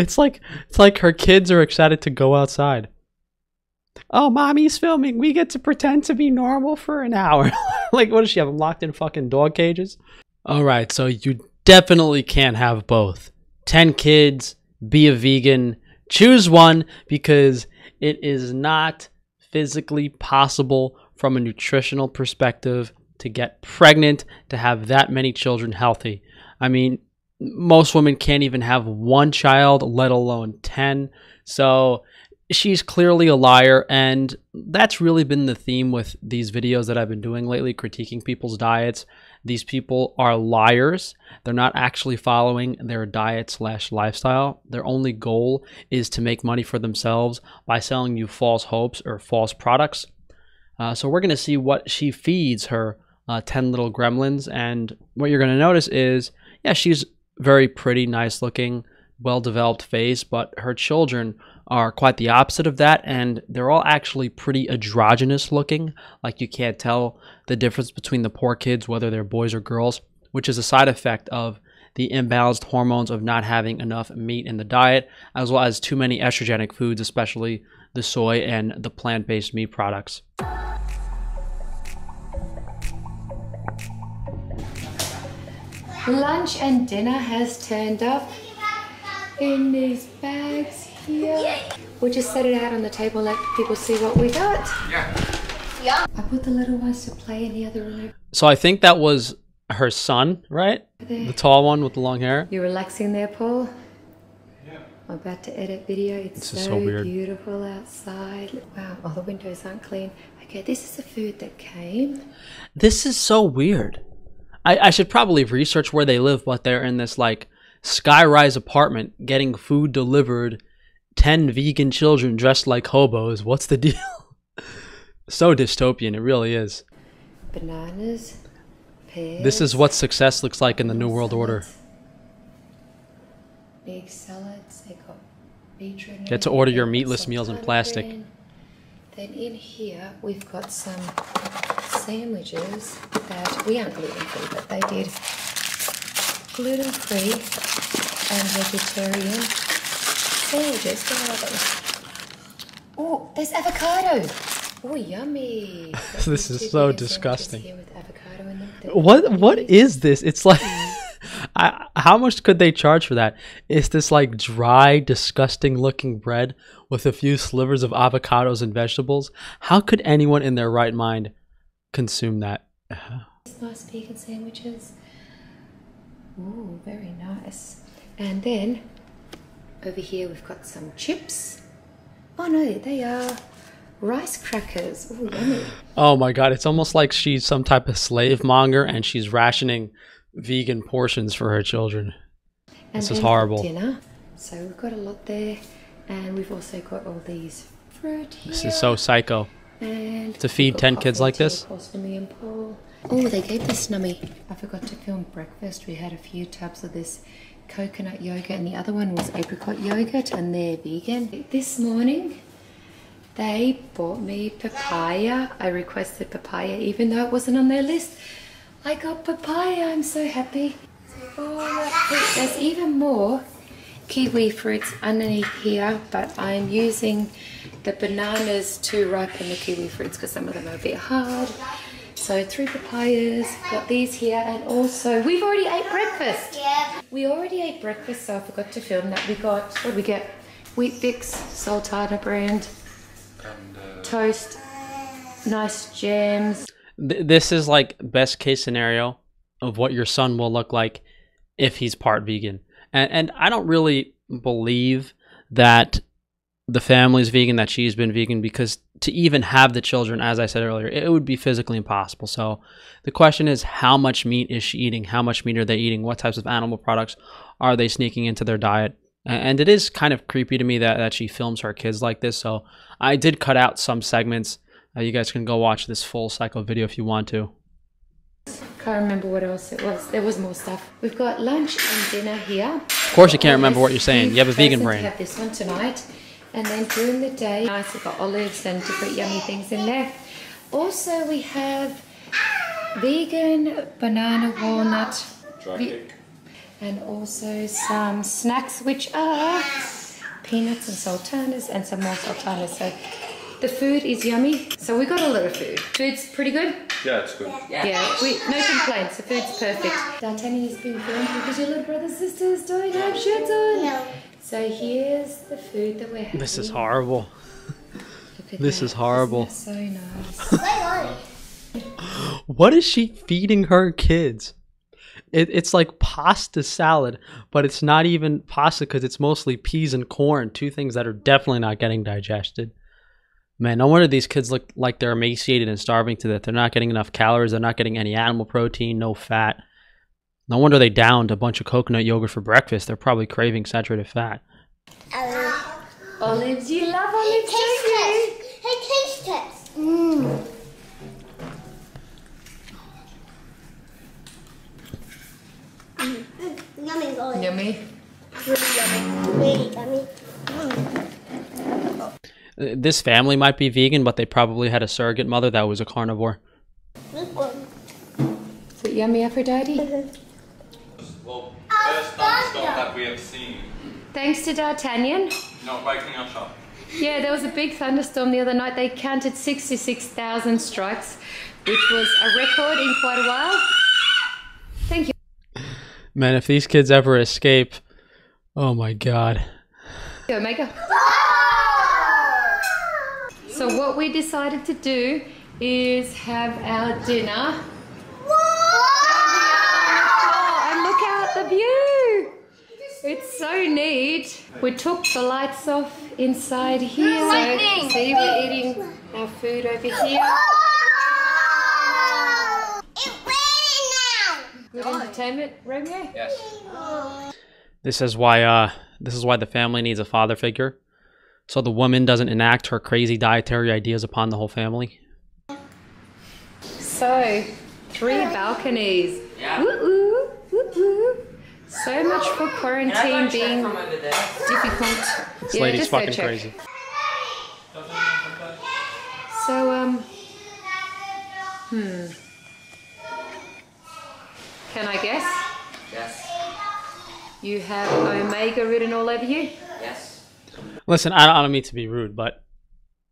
It's like it's like her kids are excited to go outside. Oh, mommy's filming. We get to pretend to be normal for an hour. like, what does she have locked in fucking dog cages? All right, so you definitely can't have both. 10 kids, be a vegan, choose one because it is not physically possible from a nutritional perspective to get pregnant, to have that many children healthy. I mean, most women can't even have one child, let alone 10. So she's clearly a liar. And that's really been the theme with these videos that I've been doing lately, critiquing people's diets. These people are liars. They're not actually following their diet slash lifestyle. Their only goal is to make money for themselves by selling you false hopes or false products. Uh, so we're going to see what she feeds her uh, 10 little gremlins. And what you're going to notice is, yeah, she's very pretty, nice looking, well developed face, but her children are quite the opposite of that, and they're all actually pretty androgynous looking. Like you can't tell the difference between the poor kids, whether they're boys or girls, which is a side effect of the imbalanced hormones of not having enough meat in the diet, as well as too many estrogenic foods, especially the soy and the plant based meat products. Lunch and dinner has turned up in these bags here. We'll just set it out on the table, let people see what we got. Yeah. Yeah. I put the little ones to play in the other room. So I think that was her son, right? There. The tall one with the long hair. You're relaxing there, Paul? Yeah. I'm about to edit video. It's so, so beautiful outside. Wow, all the windows aren't clean. Okay, this is the food that came. This is so weird. I, I should probably research where they live, but they're in this like skyrise apartment getting food delivered. 10 vegan children dressed like hobos. What's the deal? so dystopian, it really is. Bananas, pears. This is what success looks like in the New World Order. Big salads, they got beetroot. Get to order your meatless meals in plastic. Then in here, we've got some sandwiches that we aren't gluten free, but they did gluten free and vegetarian sandwiches. Oh, there's avocado. Oh, yummy. this is so disgusting. What what is this? It's like I, how much could they charge for that? Is this like dry, disgusting looking bread with a few slivers of avocados and vegetables? How could anyone in their right mind consume that. Uh-huh. nice vegan sandwiches. Ooh, very nice. And then over here we've got some chips. Oh no, they are rice crackers. Ooh, yummy. Oh my god, it's almost like she's some type of slave monger and she's rationing vegan portions for her children. And this is horrible. Dinner. So we've got a lot there, and we've also got all these fruit here. This is so psycho. And to feed 10 kids like this? Oh, they gave this nummy. I forgot to film breakfast. We had a few tubs of this coconut yogurt and the other one was apricot yogurt and they're vegan. This morning, they bought me papaya. I requested papaya even though it wasn't on their list. I got papaya. I'm so happy. Oh, there's even more kiwi fruits underneath here, but I'm using the bananas to ripen the kiwi fruits because some of them are a bit hard. So three papayas, got these here, and also we've already ate breakfast. Yeah. We already ate breakfast, so I forgot to film that. We got, what did we get? Weet-Bix, Sultana Bran, and, uh, toast, nice jams. This is like best case scenario of what your son will look like if he's part vegan. And, and I don't really believe that the family's vegan, that she's been vegan, because to even have the children, as I said earlier, it would be physically impossible. So the question is, how much meat is she eating? How much meat are they eating? What types of animal products are they sneaking into their diet? And it is kind of creepy to me that, that she films her kids like this. So I did cut out some segments. Uh, you guys can go watch this full cycle video if you want to. Can't remember what else it was. There was more stuff. We've got lunch and dinner here. Of course, you can't remember what you're saying. You have a vegan brain. Have this one tonight. And then during the day, nice, we've got olives and different yummy things in there. Also, we have vegan banana walnut. and also some snacks, which are peanuts and sultanas, and some more sultanas. So the food is yummy. So we got a lot of food. Food's pretty good. Yeah, it's good. Yeah, we no complaints. The food's perfect. D'Artagnan is being filmed because your little brothers and sisters don't have shirts on. No. So here's the food that we're having. This is horrible. This that. is horrible. Isn't so nice. Wait, wait. What is she feeding her kids? It, it's like pasta salad, but it's not even pasta because it's mostly peas and corn, two things that are definitely not getting digested. Man, no wonder these kids look like they're emaciated and starving to death. They're not getting enough calories. They're not getting any animal protein, no fat. No wonder they downed a bunch of coconut yogurt for breakfast. They're probably craving saturated fat. Olives, you love olives, This family might be vegan, but they probably had a surrogate mother that was a carnivore. Is it yummy, Aphrodite? Well, first thunderstorm thunder. that we have seen. Thanks to D'Artagnan. Not waking us up. Yeah, there was a big thunderstorm the other night. They counted 66,000 strikes, which was a record in quite a while. Thank you. Man, if these kids ever escape, oh my god. Omega. So what we decided to do is have our dinner. Oh, and look out the view. It's so neat. We took the lights off inside here. So, Lightning. see, we're eating our food over here. It's raining now. Good entertainment, Romeo. Yes. This is why uh this is why the family needs a father figure. So the woman doesn't enact her crazy dietary ideas upon the whole family. So, three balconies. Woo-oo, woo-oo. So much for quarantine being difficult. This Yeah, lady's just go fucking check. crazy. So, um, hmm. Can I guess? Yes. You have Omega written all over you? Listen, I don't, I don't mean to be rude, but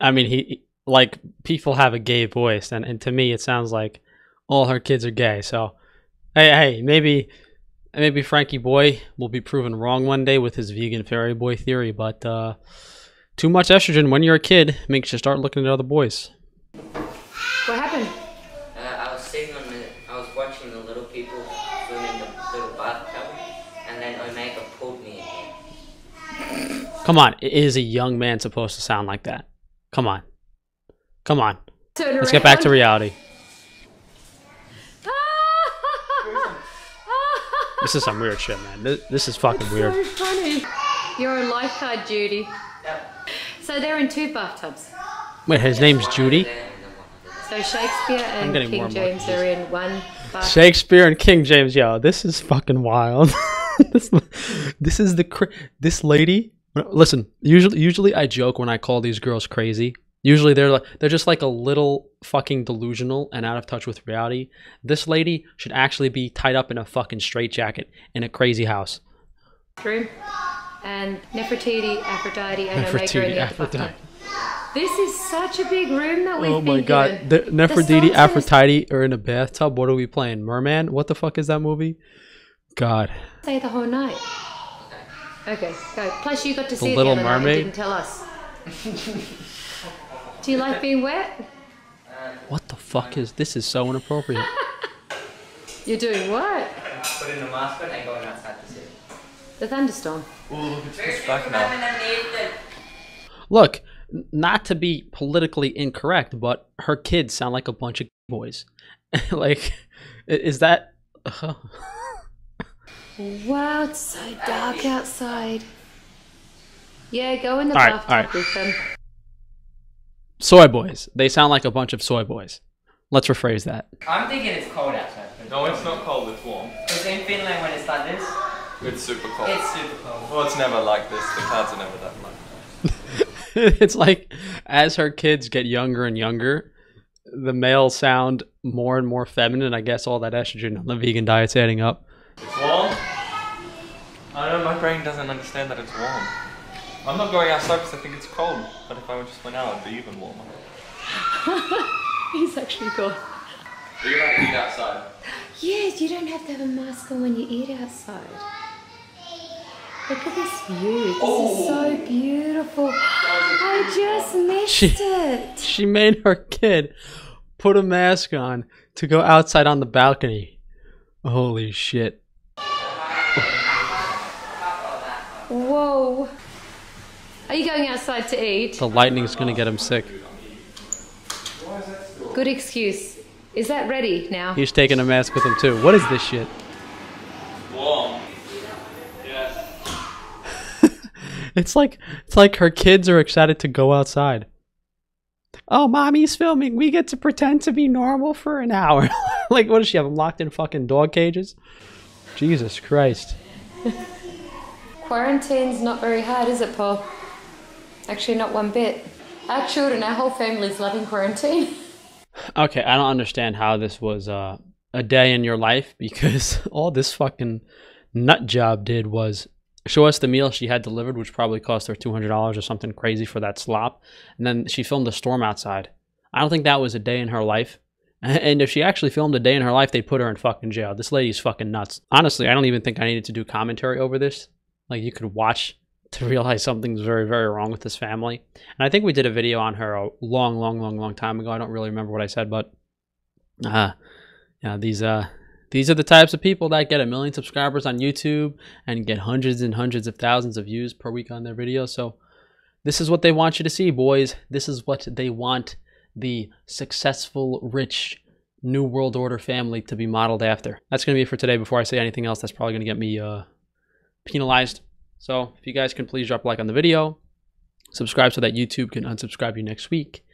I mean he he- like people have a gay voice and, and to me it sounds like all her kids are gay. So hey hey, maybe maybe Frankie Boy will be proven wrong one day with his vegan fairy boy theory, but uh too much estrogen when you're a kid makes you start looking at other boys. What happened? Uh, I was sitting on the, I was watching the little people swimming the little bathtub, and then Omega pulled me in. Come on, is a young man supposed to sound like that? Come on. Come on. Turn Let's get back to reality. This is some weird shit, man. This, this is fucking weird. So funny. You're a lifeguard duty. Yep. So they're in two bathtubs. Wait, his name's Judy? There and then one of So Shakespeare and King James are in one bath. Shakespeare and King James. Yo, this is fucking wild. this, this is the this lady. Listen, usually usually I joke when I call these girls crazy. Usually they're like they're just like a little fucking delusional and out of touch with reality. This lady should actually be tied up in a fucking straitjacket in a crazy house. room. And Nefertiti, Aphrodite, and Omega Nefertiti, in the other Aphrodite. This is such a big room that we've Oh been my god, the, The Nefertiti, song Aphrodite are in a bathtub. What are we playing? Merman? What the fuck is that movie? God, Stay the whole night. Okay, go. Plus, you got to see it Little the other night Mermaid? didn't tell us. Do you like being wet? what the fuck is this? Is so inappropriate. You're doing what? Put in the mask on and going outside to see. The thunderstorm. It's back now. Look, not to be politically incorrect, but her kids sound like a bunch of boys. like, is that? Wow, it's so dark outside. Yeah, go in the All right, bathtub all right. with them. soy boys. They sound like a bunch of soy boys. Let's rephrase that. I'm thinking it's cold outside. No, it's not cold, it's warm. Because in Finland, when it's like this, It's super cold. it's super cold. well, it's never like this. The clouds are never that like it's like as her kids get younger and younger, the males sound more and more feminine. I guess all that estrogen on the vegan diet's adding up. It's warm, I know my brain doesn't understand that it's warm. I'm not going outside because I think it's cold. But if I just went out, it'd be even warmer. He's actually cool. Are you allowed to eat outside? Yes, you don't have to have a mask on when you eat outside. Look at this view. This is so beautiful. I just missed She- it. She made her kid put a mask on to go outside on the balcony. Holy shit. Whoa. Are you going outside to eat? The lightning's gonna get him sick. Good excuse. Is that ready now? He's taking a mask with him too. What is this shit? Warm. Yeah. It's like it's like her kids are excited to go outside. Oh, mommy's filming. We get to pretend to be normal for an hour. like, what does she have them locked in fucking dog cages? Jesus Christ. Quarantine's not very hard, is it, Paul? Actually, not one bit. Our children, our whole family's loving quarantine. Okay, I don't understand how this was uh, a day in your life because all this fucking nut job did was show us the meal she had delivered, which probably cost her two hundred dollars or something crazy for that slop, and then she filmed a storm outside. I don't think that was a day in her life. And if she actually filmed a day in her life, they'd put her in fucking jail. This lady's fucking nuts. Honestly, I don't even think I needed to do commentary over this. Like you could watch to realize something's very, very wrong with this family. And I think we did a video on her a long, long, long, long time ago. I don't really remember what I said, but uh yeah, these uh these are the types of people that get a million subscribers on YouTube and get hundreds and hundreds of thousands of views per week on their videos. So this is what they want you to see, boys. This is what they want the successful, rich New World Order family to be modeled after. That's going to be it for today. Before I say anything else, that's probably going to get me uh, penalized. So if you guys can please drop a like on the video, subscribe so that YouTube can unsubscribe you next week,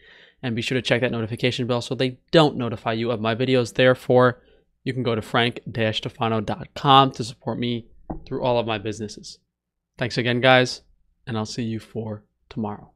and be sure to check that notification bell so they don't notify you of my videos. Therefore, you can go to frank-tufano.com to support me through all of my businesses. Thanks again, guys, and I'll see you for tomorrow.